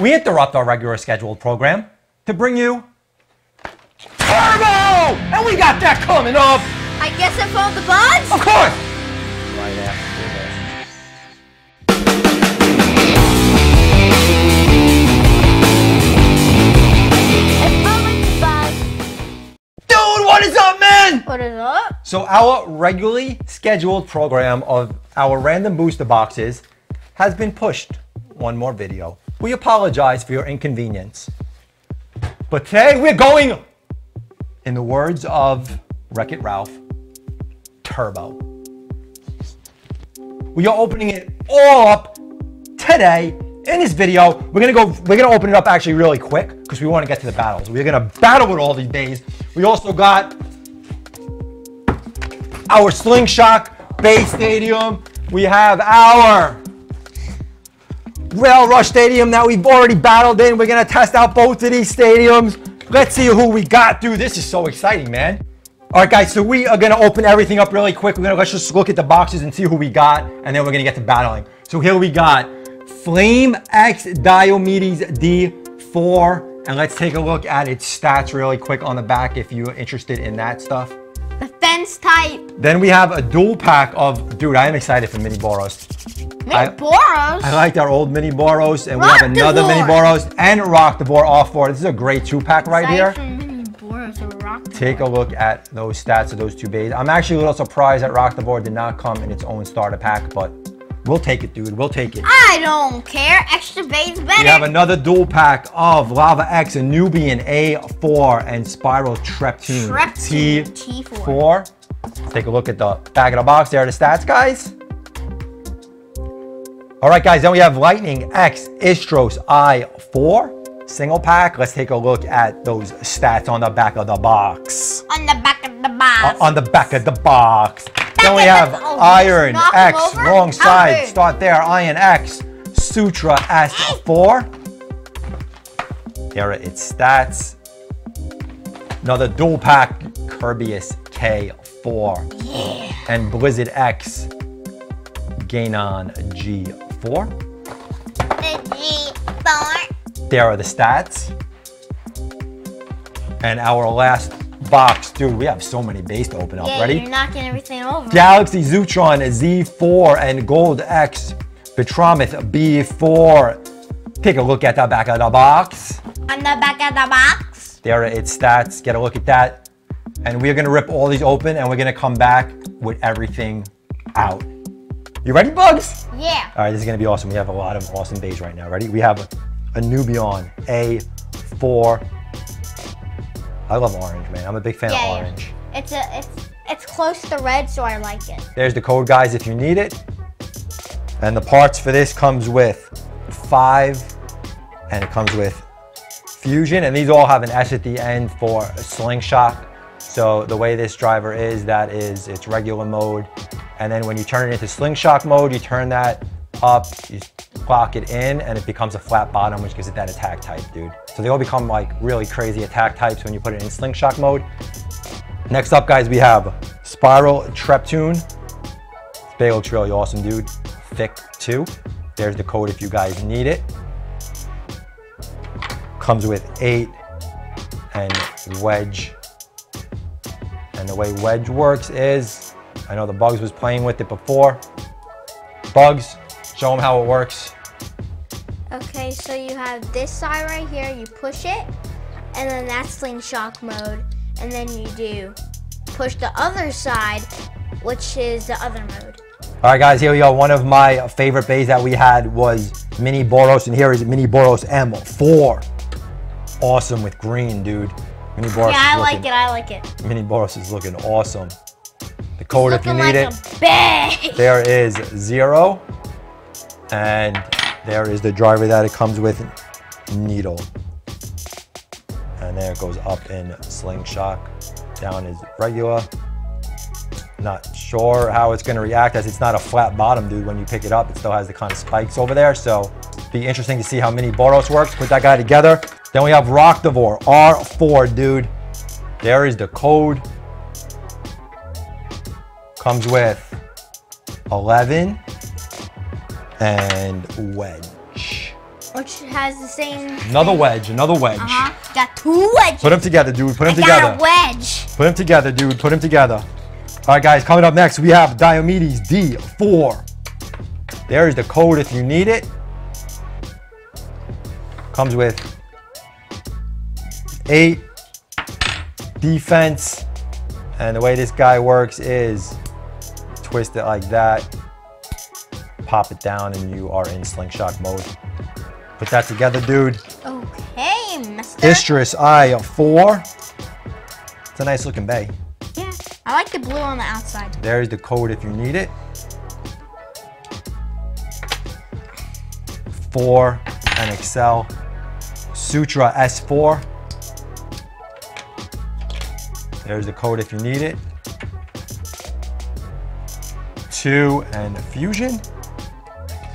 we interrupt our regular scheduled program to bring you Turbo! And we got that coming up, I guess I found the buds. of course! Right after this. I found the buds. Dude, what is up, man? What is up? So our regularly scheduled program of our random booster boxes has been pushed one more video. We apologize for your inconvenience. But today we're going, in the words of Wreck-It Ralph, Turbo. We are opening it all up today in this video. We're gonna go, we're gonna open it up actually really quick because we wanna get to the battles. We're gonna battle with all these days. We also got our Slingshot Bay Stadium. We have our Rail Rush Stadium that we've already battled in. We're gonna test out both of these stadiums. Let's see who we got through. This is so exciting, man. All right, guys, so we are gonna open everything up really quick. We're gonna let's just look at the boxes and see who we got, and then we're gonna get to battling. So here we got Flame X Diomedes D4, and let's take a look at its stats really quick on the back if you're interested in that stuff. The fence type. Then we have a dual pack of, dude, I am excited for Miniboros. I- Miniboros. I liked our old Miniboros, and we have another Miniboros and Roktavor off for. This is a great two pack right Aside here. from Miniboros or Rock the Take a look at those stats of those two bays. I'm actually a little surprised that Roktavor did not come in its own starter pack, but we'll take it, dude. We'll take it. I don't care. Extra base better. We have another dual pack of Lava X, Anubion A4, and Spiral Treptune Treptune T4. T4. Let's take a look at the back of the box. There are the stats, guys. All right, guys, then we have Lightning X Istros I4 single pack. Let's take a look at those stats on the back of the box. on the back of the Uh, box. on the back of the box. Then we have oh, Iron X, wrong side. Iron. Start there. Iron X, Sutra S4. There are its stats. Another dual pack, Kerbeus K4. And Blizzard X, Ganon G4. The G4. There are the stats. And our last box, dude, we have so many base to open up. Yeah, Ready? you're knocking everything over. Galaxy Zeutron Z4 and Gold X Betromoth B4. Take a look at the back of the box. On the back of the box. There are its stats. Get a look at that. And we're gonna rip all these open and we're gonna come back with everything out. You ready, Bugs? Yeah. All right, this is gonna be awesome. We have a lot of awesome bays right now. Ready? We have Anubion A4. I love orange, man. I'm a big fan Yeah, of yeah. orange. It's a it's it's close to red, so I like it. There's the code, guys, if you need it. And the parts for this comes with five, and it comes with fusion, and these all have an S at the end for a slingshot. So the way this driver is, that is its regular mode. And then when you turn it into slingshot mode, you turn that up, you clock it in, and it becomes a flat bottom, which gives it that attack type, dude. So they all become like really crazy attack types when you put it in slingshot mode. Next up, guys, we have Spiral Treptune. Bay looks really awesome, dude. Thick too. There's the code if you guys need it. Comes with eight and wedge. And the way wedge works is, I know the Bugs was playing with it before. Bugs, show them how it works. Okay, so you have this side right here, you push it, and then that's slingshot mode. And then you do push the other side, which is the other mode. All right, guys, here we go. One of my favorite bays that we had was Miniboros, and here is Miniboros M4. Awesome with green, dude. Miniboros yeah, I is like it, I like it. Miniboros is looking awesome. The code, if you Looking need like it, there is zero, and there is the driver that it comes with, needle. And there it goes up in slingshot. Down is regular. Not sure how it's gonna react as it's not a flat bottom, dude. When you pick it up, it still has the kind of spikes over there. So be interesting to see how Miniboros works. Put that guy together. Then we have Roktavor R4, dude. There is the code. Comes with 11 and wedge. which has the same. Another thing. wedge, another wedge. Uh huh. Got two wedges. Put them together, dude. Put them I together. got a wedge. Put them together, dude. Put them together. All right, guys, coming up next, we have Diomedes D4. There is the code if you need it. Comes with eight defense. And the way this guy works is twist it like that, pop it down, and you are in slingshot mode. Put that together, dude. Okay, mister. Istros I4. It's a nice looking bay. Yeah. I like the blue on the outside. There's the code if you need it. Four and Excel. Sutra S4. There's the code if you need it. Two and Fusion.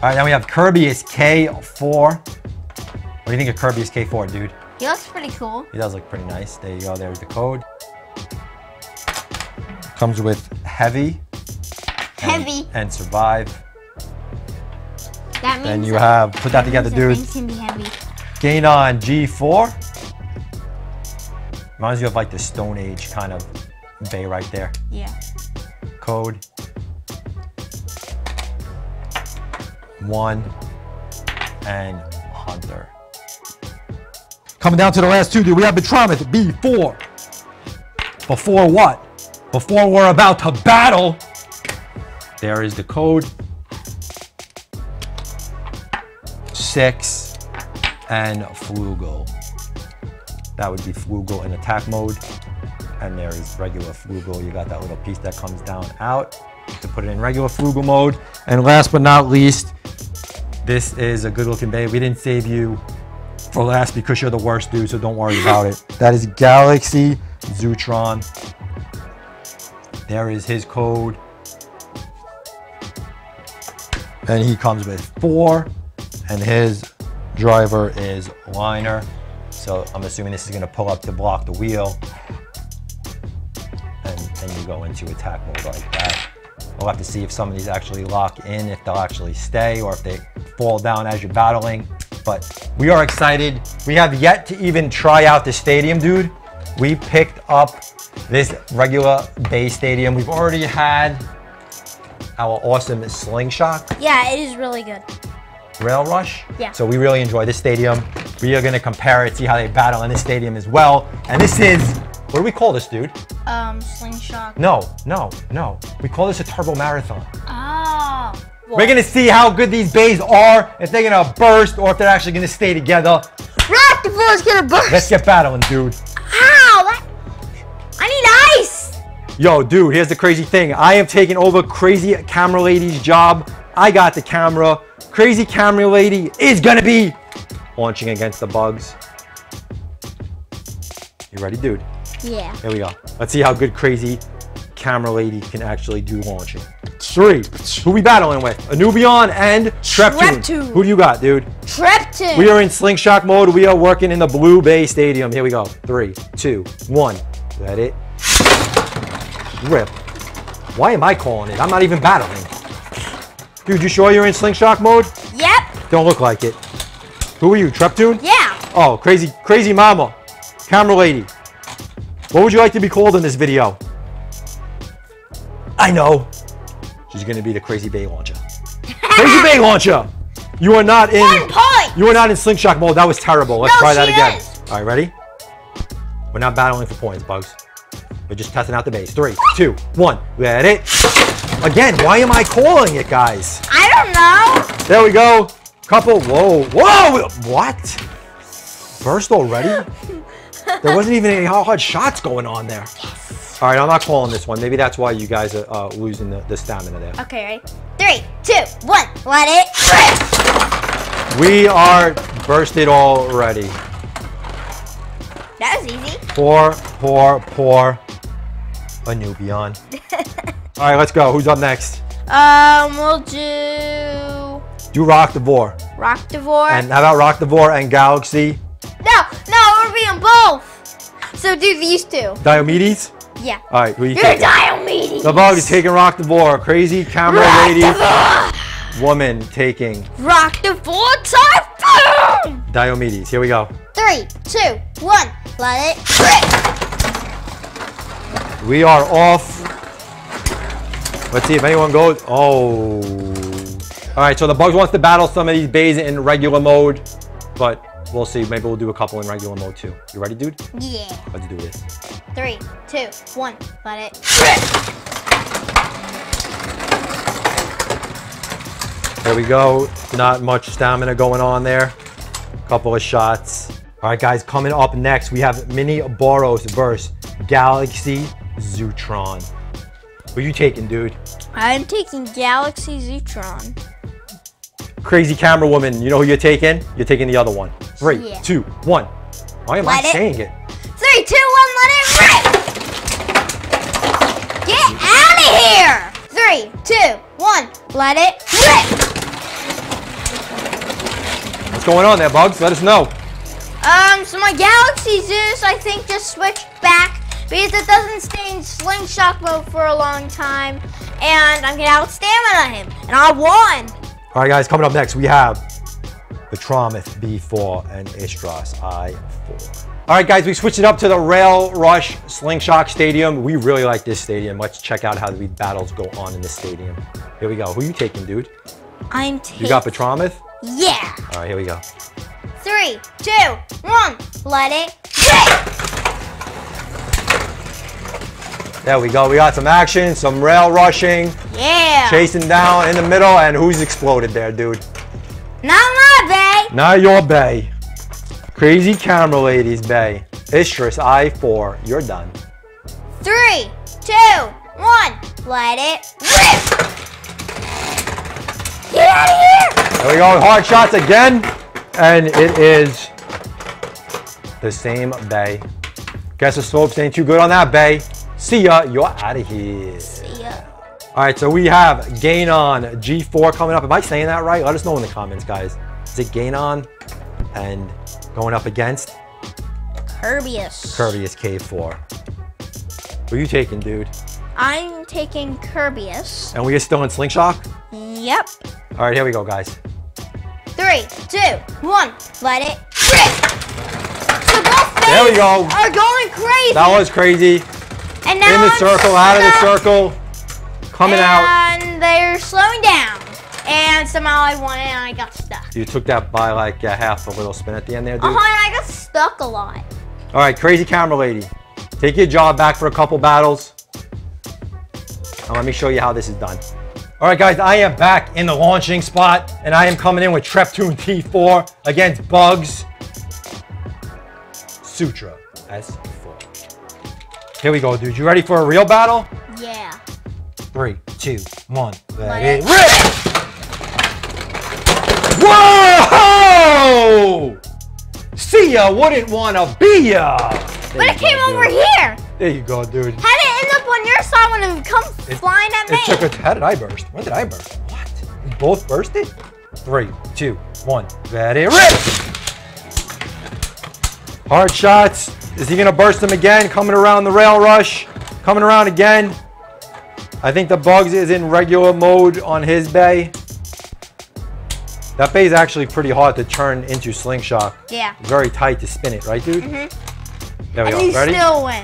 All right, now we have Kerbeus K4. What do you think of Kerbeus K4, dude? He looks pretty cool. He does look pretty nice. There you go. There's the code. Comes with heavy. Heavy. And survive. That means. Then you have, put that together, dude. Can be heavy. Gain on G4. Reminds you of like the Stone Age kind of bay right there. Yeah. Code. One. And Hunter. Coming down to the last two, dude. We have Betromoth B4. Before what? Before we're about to battle. There is the code. Six and Flugel. That would be Flugel in attack mode. And there is regular Flugel. You got that little piece that comes down out to put it in regular Flugel mode. And last but not least, this is a good looking bay. We didn't save you for last because you're the worst dude, so don't worry about it. That is Galaxy Zeutron. There is his code. And he comes with four, and his driver is liner. So I'm assuming this is gonna pull up to block the wheel. And then you go into attack mode like that. We'll have to see if some of these actually lock in, if they'll actually stay, or if they fall down as you're battling. But we are excited. We have yet to even try out the stadium, dude. We picked up this regular Bay Stadium. We've already had our awesome slingshot Yeah, it is really good. rail rush. Yeah. So we really enjoy this stadium. We are gonna compare it, see how they battle in this stadium as well. And this is, what do we call this, dude? Um, slingshot. No, no, no. We call this a turbo marathon. Oh. We're gonna see how good these bays are, if they're gonna burst or if they're actually gonna stay together. Rock the floor is gonna burst. Let's get battling, dude. Ow! That... I need ice. Yo, dude, here's the crazy thing. I am taking over Crazy Camera Lady's job. I got the camera. Crazy Camera Lady is gonna be launching against the bugs. You ready, dude? Yeah. Here we go. Let's see how good Crazy Camera Lady can actually do launching. Three. Who we battling with? Anubion and Treptune. Treptune. Who do you got, dude? Treptune. We are in slingshot mode. We are working in the Blue Bay Stadium. Here we go. Three, two, one. Is that it rip. Why am I calling it? I'm not even battling. Dude, you sure you're in slingshot mode? Yep. Don't look like it. Who are you, Treptune? Yeah. Oh, crazy, crazy mama. Camera lady. What would you like to be called in this video? I know. She's gonna be the crazy bay launcher. crazy bay launcher. You are not in. One point. You are not in slingshot mode. That was terrible. Let's No, try that again. is. All right, ready? We're not battling for points, Bugs. We're just testing out the base. Three, two, one. Let it. Again, why am I calling it, guys? I don't know. There we go. Couple. Whoa. Whoa. What? Burst already? There wasn't even any hard shots going on there. Yes. All right, I'm not calling this one. Maybe that's why you guys are uh, losing the, the stamina there. Okay, ready? Three, two, one. Let it rip. We are bursted already. That was easy. Poor, poor, poor Anubion. All right, let's go. Who's up next? Um, we'll do Do Rock the Vor. Roktavor. And how about Roktavor and Galaxy no, no, we're being both. So do these two. Diomedes? Yeah. All right, who you You're taking? Diomedes. The bug is taking Roktavor. Crazy camera lady Roktavor. woman taking Roktavor Typhoon. boom. Diomedes. Here we go. Three, two, one. Let it rip. We are off. Let's see if anyone goes. Oh. All right, so the Bugs wants to battle some of these bays in regular mode, but we'll see. Maybe we'll do a couple in regular mode too. You ready, dude? Yeah. Let's do this. Three, two, one. Let it. There we go. Not much stamina going on there. Couple of shots. All right, guys, coming up next, we have Miniboros versus Galaxy Zeutron. Who are you taking, dude? I'm taking Galaxy Zeutron. Crazy camera woman, you know who you're taking? You're taking the other one. Three, Yeah. two, one. Why am Let I it- saying it? Three, two, one. Let it rip. Get out of here. Three, two, one. Let it rip. What's going on there, Bugs? Let us know. Um, so my Galaxy Zeus, I think, just switched back because it doesn't stay in slingshot mode for a long time, and I'm gonna out stamina him, and I won. All right, guys, coming up next, we have Betromoth B4 and Istros I4. All right, guys, we switched it up to the Rail Rush Slingshot Stadium. We really like this stadium. Let's check out how the battles go on in this stadium. Here we go. Who you taking, dude? I'm taking. You got Betromoth? Yeah. All right, here we go. Three, two, one. Let it rip. There we go. We got some action, some rail rushing, Yeah. chasing down in the middle, and who's exploded there, dude? Not my bay. Not your bay. Crazy camera ladies bay. Istros I4, you're done. Three, two, one. Let it rip. Get out of here. There we go, hard shots again. And it is the same bay. Guess the slopes ain't too good on that bay. See ya, you're out of here. See ya. All right, so we have Gain On G4 coming up. Am I saying that right? Let us know in the comments, guys. Is it Gain On and going up against Kerbeus. Kerbeus K4? Who are you taking, dude? I'm taking Kerbeus. And we are still in Slingshot? Yep. All right, here we go, guys. Three, two, one. Let it rip. So both There we go. are going crazy. That was crazy. and now In the I'm circle, out of the circle, coming out. And they're slowing down. And somehow I won it and I got stuck. You took that by like uh, half a little spin at the end there, dude. Uh-huh, and I got stuck a lot. All right, crazy camera lady. Take your job back for a couple battles. And let me show you how this is done. All right, guys, I am back in the launching spot, and I am coming in with Treptune T4 against Bugs Sutra S4. Here we go, dude. You ready for a real battle? Yeah. Three, two, one. Let it it rip! Whoa! See ya, wouldn't wanna be ya. There But it came go, over dude. here. There you go, dude. Had it end up on your side when it would come flying at me. It took a. How did I burst? When did I burst? What? We both bursted? Three, two, one. Let it rip! Hard shots. Is he gonna burst them again? Coming around the rail rush. Coming around again. I think the Bugs is in regular mode on his bay. That bay is actually pretty hard to turn into slingshot. yeah. Very tight to spin it, right, dude? Mhm. There we And go. Ready? still win.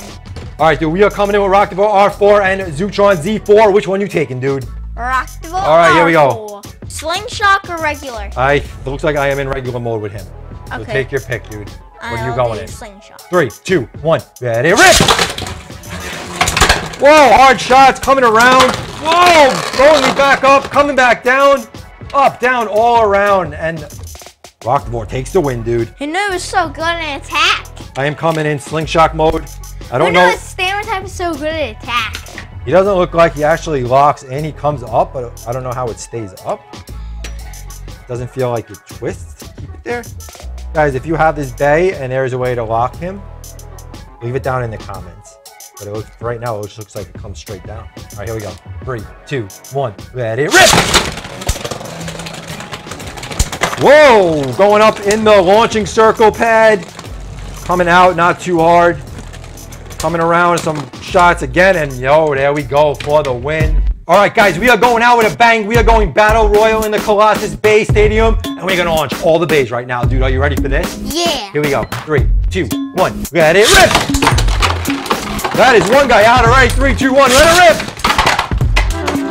All right, dude. We are coming in with Roktavor R4 and Zeutron Z4. Which one you taking, dude? Rockable. All right, here we go. Slingshot or regular? I it looks like I am in regular mode with him. So Okay. take your pick, dude. What are you going in? Slingshot. Three, two, one. Ready, rip! Whoa, hard shots coming around. Whoa, throwing me back up, coming back down, up, down, all around, and Roktavor takes the win, dude. Knew it was so good at attack? I am coming in slingshot mode. I don't knew know. his stamina type is so good at attack? He doesn't look like he actually locks and he comes up, but I don't know how it stays up. Doesn't feel like it twists to keep it there. Guys, if you have this bay and there's a way to lock him, leave it down in the comments. But it looks right now, it just looks like it comes straight down. All right, here we go. Three, two, one, ready, rip! Whoa, going up in the launching circle pad. Coming out, not too hard. Coming around some shots again, and yo, there we go for the win. All right, guys, we are going out with a bang. We are going Battle Royal in the Colossus Bay Stadium, and we're gonna launch all the bays right now. Dude, are you ready for this? Yeah. Here we go. Three, two, one. Let it rip! That is one guy out already. Three, two, one. Let it rip!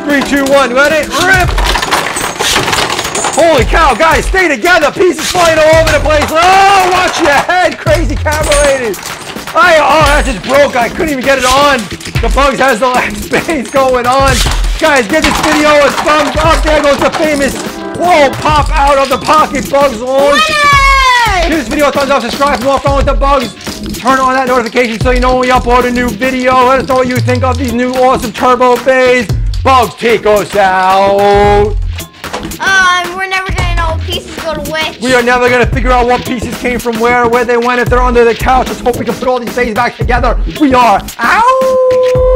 Three, two, one. Let it rip! Holy cow, guys, stay together. Pieces flying all over the place. Oh, watch your head, crazy camera ladies. I, oh, that just broke. I couldn't even get it on. The Bugs has the last space going on. Guys, give this video a thumbs up. There goes the famous whoa pop out of the pocket Bugs launch. Give this video a thumbs up, subscribe for more fun with the bugs. Turn on that notification so you know when we upload a new video. Let us know what you think of these new awesome turbo bays. Bugs, take us out. Um, we're never gonna know what pieces go to which. We are never gonna figure out what pieces came from where, where they went, if they're under the couch. Let's hope we can put all these bays back together. We are out.